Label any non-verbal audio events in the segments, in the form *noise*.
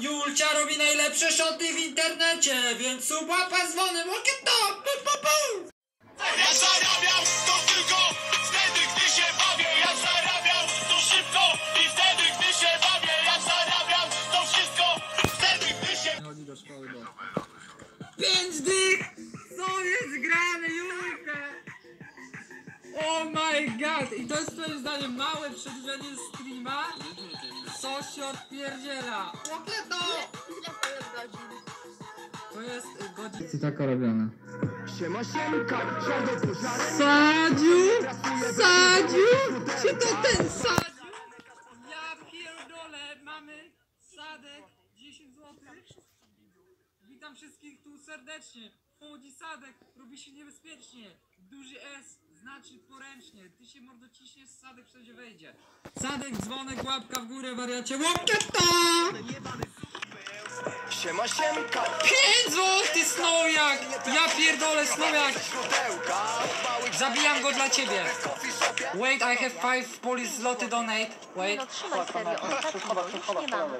Julcia robi najlepsze szoty w internecie, więc subłapa dzwony, mogę to! Pu, pu, pu. Ja zarabiam to tylko wtedy, gdy się bawię. Ja zarabiam to szybko i wtedy, gdy się bawię. Ja zarabiam to wszystko wtedy, gdy się Chodzi do szkoły, bo... Pięć dych! Co jest grane, Julka? Oh my god! I to jest twoim zdaniem małe przedłużenie streama? Co się odpierdziela? Chłopie to! Ile to jest godzin? To jest y, godzina... Co tak robione? Siema, siemka, Sadziu! Sadziu! Czy to ten Sadziu? Ja pierdolę, mamy Sadek 10 zł. Witam wszystkich tu serdecznie. Wchodzi Sadek, robi się niebezpiecznie. Duży S znaczy poręcznie. Ty się mordo ciśniesz, Sadek wszędzie wejdzie. Sadek, dzwonek, łapka w górę, wariacie. Łapka Siema, siemka, 5 zł, Snowjak! Ja pierdolę, Małych Zabijam go dla ciebie. Wait, I have 5 police zloty donate. Wait. No trzymaj serio, ostatni, bo już nie mam.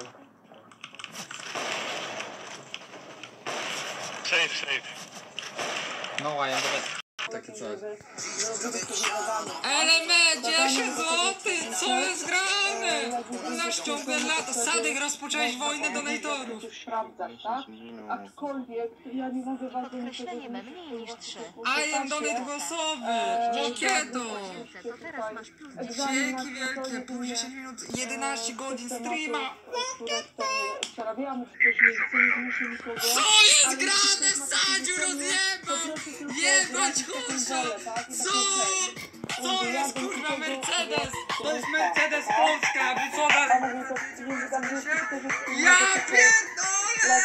Safe, safe. No, I am the best. Takie coś. LM 10 zł! Co jest grane? Na ściągę lata. Sadek rozpocząłeś wojnę donatorów. tak? Aczkolwiek ja nie mogę was me zmusić, mniej niż bo w trzy. tym I am czasie, donate głosowy! Okiedo! To teraz masz plus 10. egzamin na Dzięki wielkie, pół 10 minut, 11 godzin streama. wcześniej, co jest grane? Sadziu takim Jebać? I Co? Co jest kurwa Mercedes? To jest Mercedes Polska, wy co jest Ja pierdolę!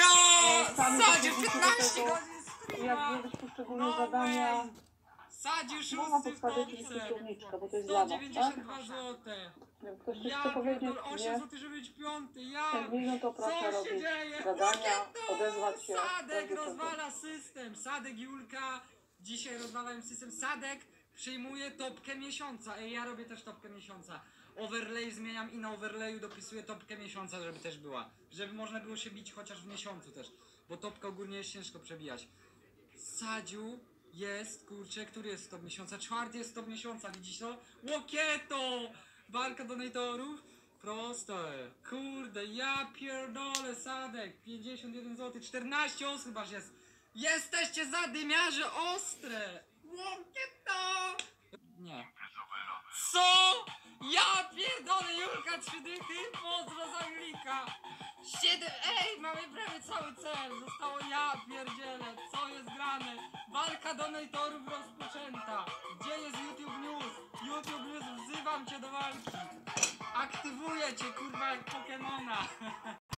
Ja! Do 15 tego, godzin streama! No zadania. na 6 w Polsce! słowniczka, bo to jest dla was, tak? 192 zł. Jak ktoś coś Ja chce powiedzieć, pierdolę, 8 nie? zł, żeby być piąty, ja! To Co się robić dzieje? zadania, odezwać się. Sadek będzie rozwala system. Sadek Julka dzisiaj rozwalają system. Sadek przyjmuje topkę miesiąca. Ej, ja robię też topkę miesiąca. Overlay zmieniam i na overlayu dopisuję topkę miesiąca, żeby też była. Żeby można było się bić chociaż w miesiącu też. Bo topkę ogólnie jest ciężko przebijać. Sadziu jest, kurczę, który jest top miesiąca? Czwarty jest top miesiąca, widzisz to? Łokieto! Walka donatorów? Proste. Kurde, ja pierdolę, Sadek. 51 zł, 14 osób aż jest. Jesteście zadymiarze ostre! Łokieto! Nie. Co? Ja pierdolę, Julka, trzy dychy, pozdro z Anglika. Siedem, ej, mamy prawie cały cel. Zostało ja pierdzielę, co jest grane? Walka donatorów rozpoczęta. Gdzie jest YouTube News? YouTube News, wzywam cię do walki. Aktywuję cię, kurwa, jak Pokemona. *laughs*